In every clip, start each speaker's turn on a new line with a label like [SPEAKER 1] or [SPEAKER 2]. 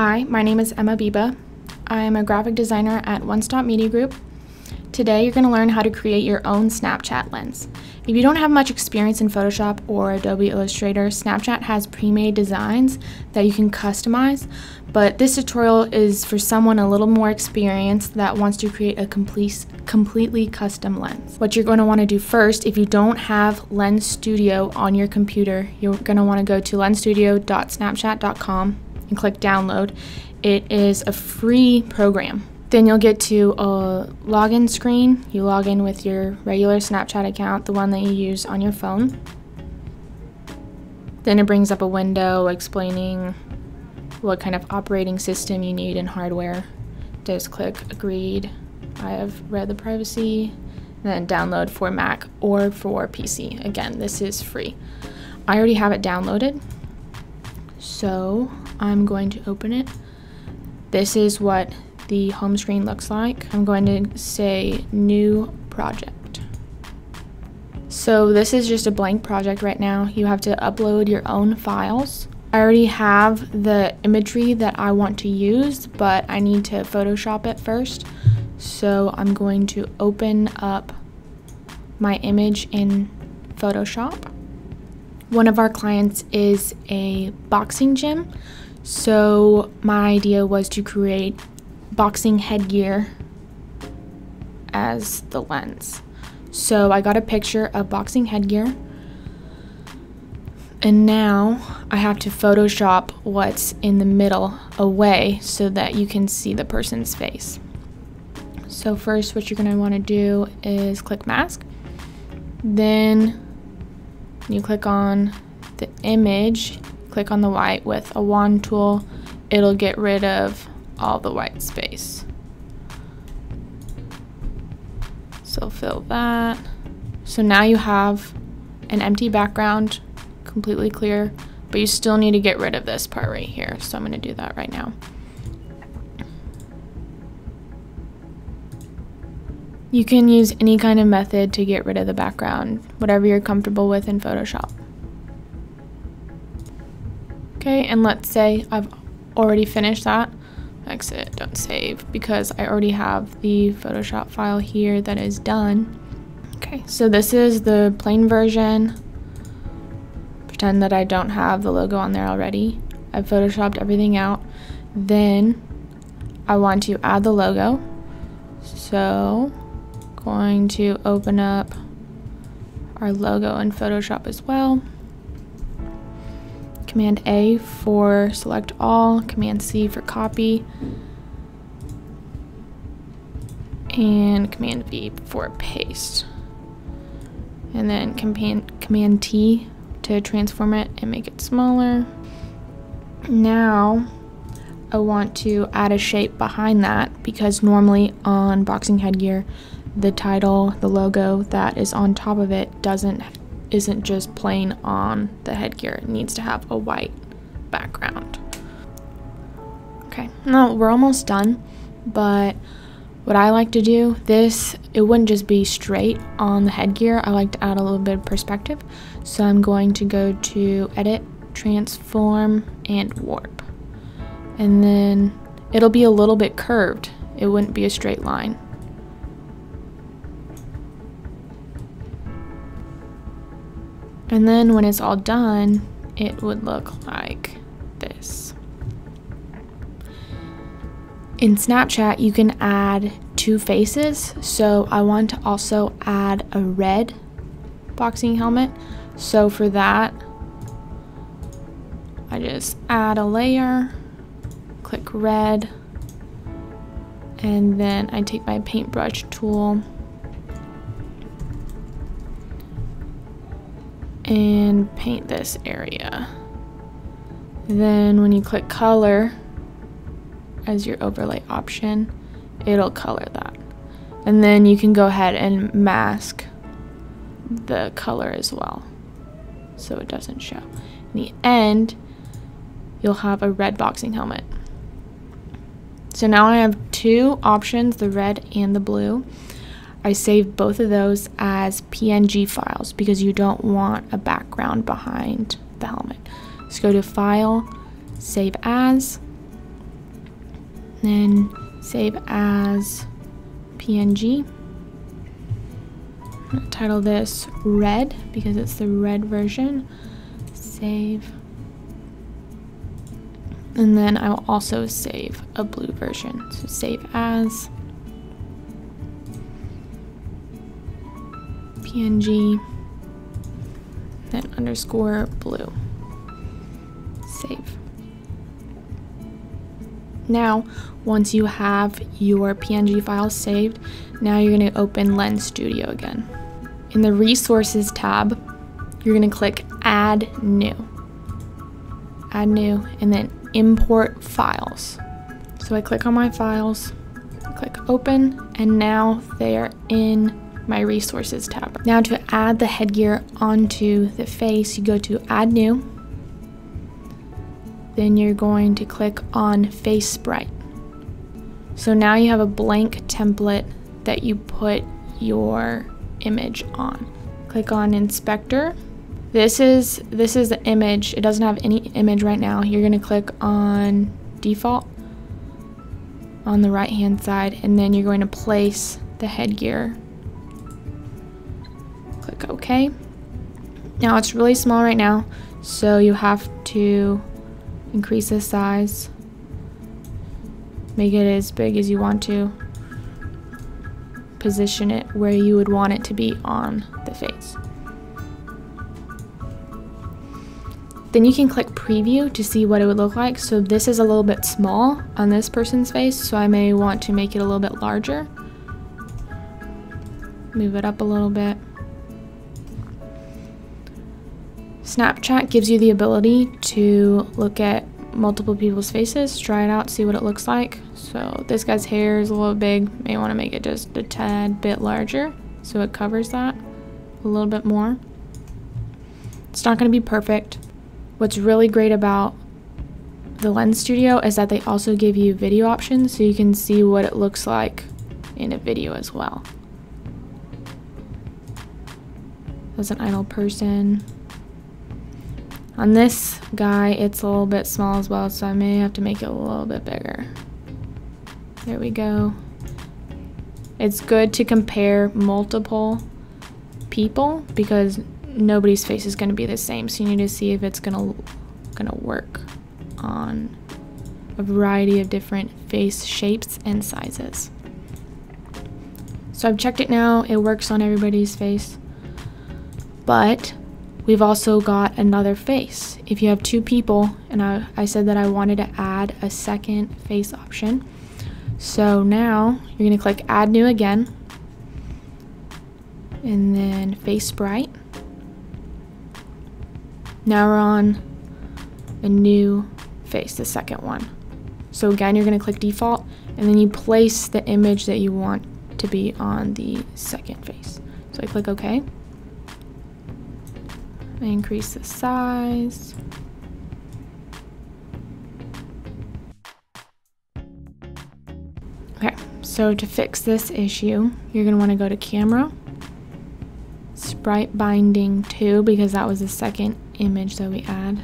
[SPEAKER 1] Hi, my name is Emma Biba. I'm a graphic designer at One Stop Media Group. Today you're going to learn how to create your own Snapchat lens. If you don't have much experience in Photoshop or Adobe Illustrator, Snapchat has pre-made designs that you can customize, but this tutorial is for someone a little more experienced that wants to create a complete, completely custom lens. What you're going to want to do first, if you don't have Lens Studio on your computer, you're going to want to go to lensstudio.snapchat.com and click download. It is a free program. Then you'll get to a login screen. You log in with your regular Snapchat account, the one that you use on your phone. Then it brings up a window explaining what kind of operating system you need and hardware. Just click agreed. I have read the privacy. Then download for Mac or for PC. Again, this is free. I already have it downloaded. So I'm going to open it. This is what the home screen looks like. I'm going to say new project. So this is just a blank project right now. You have to upload your own files. I already have the imagery that I want to use, but I need to Photoshop it first. So I'm going to open up my image in Photoshop. One of our clients is a boxing gym. So my idea was to create boxing headgear as the lens. So I got a picture of boxing headgear. And now I have to Photoshop what's in the middle away so that you can see the person's face. So first what you're going to want to do is click mask. Then you click on the image, click on the white with a wand tool. It'll get rid of all the white space. So fill that. So now you have an empty background, completely clear, but you still need to get rid of this part right here. So I'm gonna do that right now. You can use any kind of method to get rid of the background, whatever you're comfortable with in Photoshop. Okay, and let's say I've already finished that exit, don't save, because I already have the Photoshop file here that is done. Okay, so this is the plain version. Pretend that I don't have the logo on there already. I've photoshopped everything out. Then I want to add the logo. So going to open up our logo in Photoshop as well. Command A for select all, Command C for copy, and Command V for paste. And then Command, Command T to transform it and make it smaller. Now I want to add a shape behind that because normally on boxing headgear the title, the logo that is on top of it doesn't isn't just plain on the headgear. It needs to have a white background. Okay, now we're almost done, but what I like to do, this, it wouldn't just be straight on the headgear. I like to add a little bit of perspective. So I'm going to go to Edit, Transform, and Warp. And then it'll be a little bit curved. It wouldn't be a straight line. And then when it's all done, it would look like this. In Snapchat, you can add two faces. So I want to also add a red boxing helmet. So for that, I just add a layer, click red, and then I take my paintbrush tool and paint this area. Then when you click color as your overlay option, it'll color that. And then you can go ahead and mask the color as well so it doesn't show. In the end, you'll have a red boxing helmet. So now I have two options, the red and the blue. I saved both of those as PNG files because you don't want a background behind the helmet. Let's go to File, Save As, then save as PNG. title this red because it's the red version. Save. And then I will also save a blue version. So save as PNG, then underscore blue. Save. Now, once you have your PNG file saved, now you're going to open Lens Studio again. In the Resources tab, you're going to click Add New. Add New, and then Import Files. So I click on my files, click Open, and now they are in my Resources tab. Now to add the headgear onto the face, you go to Add New, then you're going to click on Face Sprite. So now you have a blank template that you put your image on. Click on Inspector. This is this is the image. It doesn't have any image right now. You're going to click on Default on the right hand side and then you're going to place the headgear. Click OK. Now it's really small right now, so you have to increase the size, make it as big as you want to, position it where you would want it to be on the face. Then you can click preview to see what it would look like. So this is a little bit small on this person's face, so I may want to make it a little bit larger. Move it up a little bit. Snapchat gives you the ability to look at multiple people's faces, try it out, see what it looks like. So this guy's hair is a little big, may want to make it just a tad bit larger so it covers that a little bit more. It's not going to be perfect. What's really great about the Lens Studio is that they also give you video options so you can see what it looks like in a video as well. As an idle person, on this guy, it's a little bit small as well, so I may have to make it a little bit bigger. There we go. It's good to compare multiple people because nobody's face is going to be the same, so you need to see if it's going to going to work on a variety of different face shapes and sizes. So I've checked it now. It works on everybody's face. But We've also got another face. If you have two people, and I, I said that I wanted to add a second face option. So now you're gonna click add new again, and then face sprite. Now we're on a new face, the second one. So again, you're gonna click default, and then you place the image that you want to be on the second face. So I click OK. I increase the size. Okay, so to fix this issue, you're gonna wanna go to camera, sprite binding 2 because that was the second image that we add.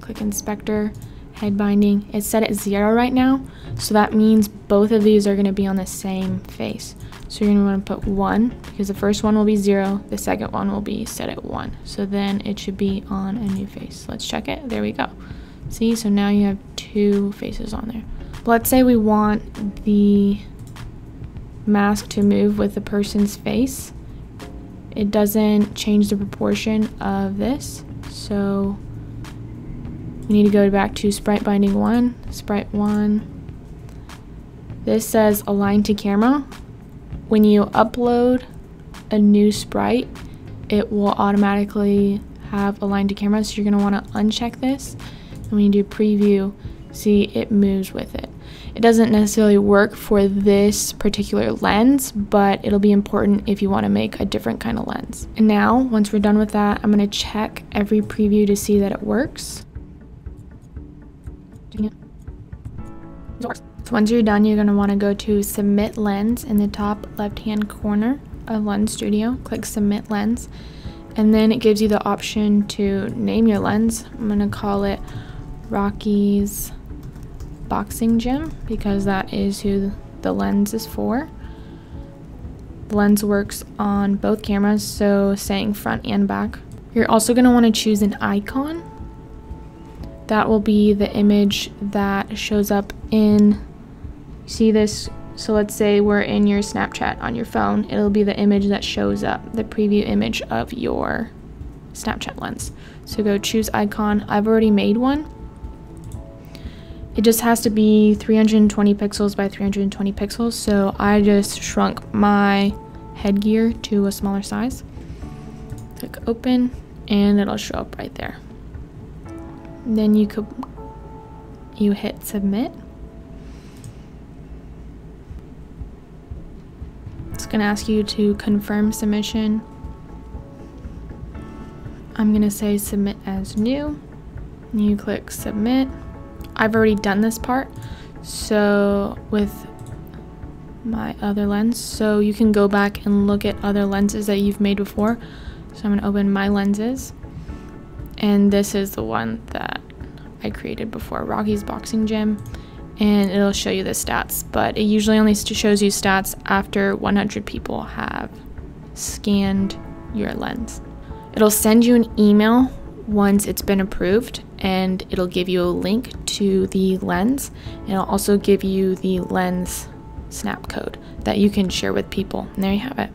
[SPEAKER 1] Click inspector, head binding. It's set at zero right now, so that means both of these are gonna be on the same face. So you're want to put 1 because the first one will be 0, the second one will be set at 1. So then it should be on a new face. Let's check it. There we go. See, so now you have two faces on there. Let's say we want the mask to move with the person's face. It doesn't change the proportion of this. So we need to go back to sprite binding 1, sprite 1. This says align to camera when you upload a new sprite, it will automatically have aligned to camera. So you're going to want to uncheck this. And when you do preview, see it moves with it. It doesn't necessarily work for this particular lens, but it'll be important if you want to make a different kind of lens. And now, once we're done with that, I'm going to check every preview to see that it works. It works. So once you're done, you're going to want to go to Submit Lens in the top left-hand corner of Lens Studio. Click Submit Lens. And then it gives you the option to name your lens. I'm going to call it Rocky's Boxing Gym because that is who the lens is for. The lens works on both cameras, so saying front and back. You're also going to want to choose an icon. That will be the image that shows up in, see this? So let's say we're in your Snapchat on your phone. It'll be the image that shows up, the preview image of your Snapchat lens. So go choose icon. I've already made one. It just has to be 320 pixels by 320 pixels. So I just shrunk my headgear to a smaller size. Click open and it'll show up right there. Then you could you hit submit. It's gonna ask you to confirm submission. I'm gonna say submit as new. You click submit. I've already done this part, so with my other lens, so you can go back and look at other lenses that you've made before. So I'm gonna open my lenses, and this is the one that I created before, Rocky's Boxing Gym, and it'll show you the stats, but it usually only shows you stats after 100 people have scanned your lens. It'll send you an email once it's been approved and it'll give you a link to the lens. It'll also give you the lens snap code that you can share with people. And there you have it.